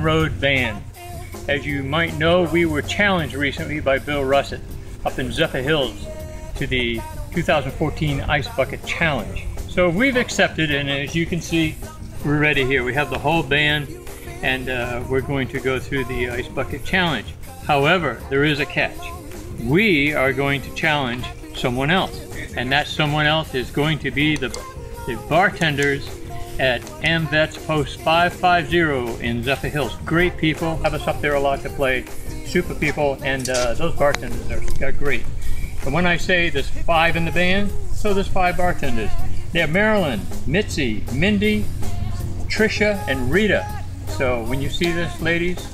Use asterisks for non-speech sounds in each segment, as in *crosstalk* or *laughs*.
Road Band. As you might know, we were challenged recently by Bill Russett up in Zephyr Hills to the 2014 Ice Bucket Challenge. So we've accepted, and as you can see, we're ready here. We have the whole band, and uh, we're going to go through the Ice Bucket Challenge. However, there is a catch. We are going to challenge someone else, and that someone else is going to be the, the bartenders at AmVets Post 550 in Zephyr Hills. Great people, have us up there a lot to play. Super people, and uh, those bartenders are, are great. And when I say there's five in the band, so there's five bartenders. They're Marilyn, Mitzi, Mindy, Trisha, and Rita. So when you see this, ladies,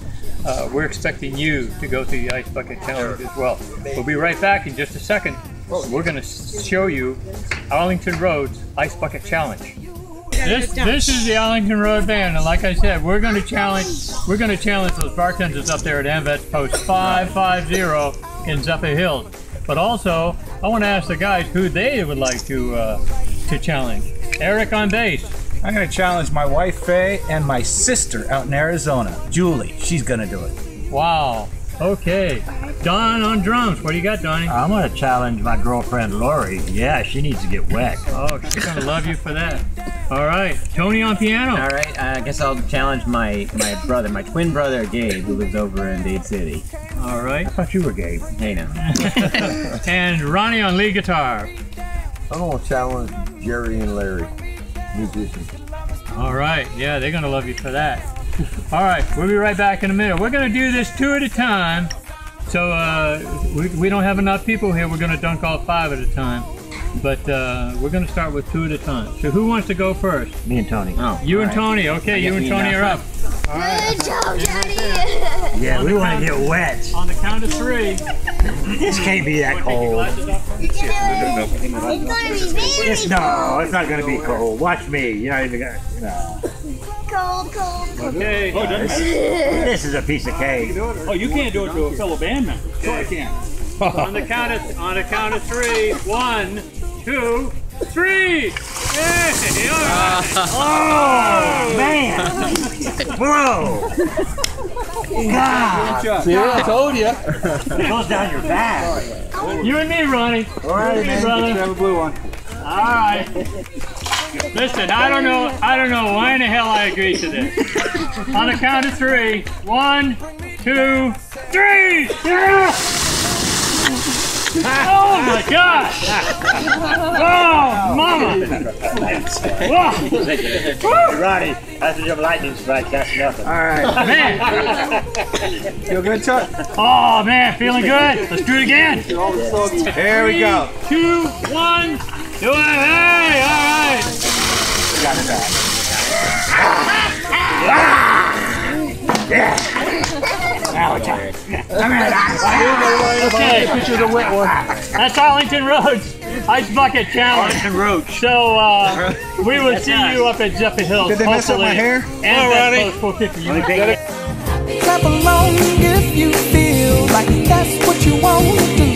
uh, we're expecting you to go through the Ice Bucket Challenge as well. We'll be right back in just a second. We're going to show you Arlington Road's Ice Bucket Challenge. This, this is the Arlington Road Band, and like I said, we're going to challenge we're going to challenge those bartenders up there at AmVets Post 550 in Zephyr Hills. But also, I want to ask the guys who they would like to uh, to challenge. Eric on bass. I'm going to challenge my wife Faye and my sister out in Arizona, Julie. She's going to do it. Wow. Okay. Don on drums. What do you got, Donnie? I'm gonna challenge my girlfriend Lori. Yeah, she needs to get wet. Oh, she's gonna love you for that. All right. Tony on piano. All right, uh, I guess I'll challenge my my brother, my twin brother Gabe, who lives over in Dade City. All right. I thought you were gay. Hey now. *laughs* and Ronnie on lead guitar. I'm gonna challenge Jerry and Larry, musicians. All right. Yeah, they're gonna love you for that. All right. We'll be right back in a minute. We're gonna do this two at a time. So uh, we, we don't have enough people here. We're gonna dunk all five at a time. But uh, we're gonna start with two at a time. So who wants to go first? Me and Tony. Oh, You and right. Tony. Okay, you and Tony are up. Good job, Daddy. Yeah, On we want to get wet. On the count of three. This can't be that cold. It's gonna be very It's no, it's not gonna be cold. Watch me. You're not even gonna. No. cold, cold, cold. Okay. Oh, this is a piece of cake. Oh, you can't do it to a fellow band member. Sure I can. on the count of on the count of three. One, two, three. Hey, all right. Ah. Oh man, bro! God, See, I told you. it goes down your back. You and me, Ronnie. All right, You me, man. brother. Have a blue one. All right. Listen, I don't know. I don't know why in the hell I agreed to this. On the count of three. One, two, three. Yeah! Oh my gosh! Oh, mama! Ronnie, that's your lightning strike. That's nothing. All right. Man! Feel good, Chuck? Oh man, feeling good. Let's do it again. Here we go. Three, Two, one, do it. Hey, all right. Got it back. Now it's time. Okay, picture the wet one. That's Arlington Road's Ice Bucket Challenge. Arlington Road. So uh, we will see you up at Zephyr Hills. Did they mess up my hair? And that post 450. Clap along if you feel like that's what you want to do.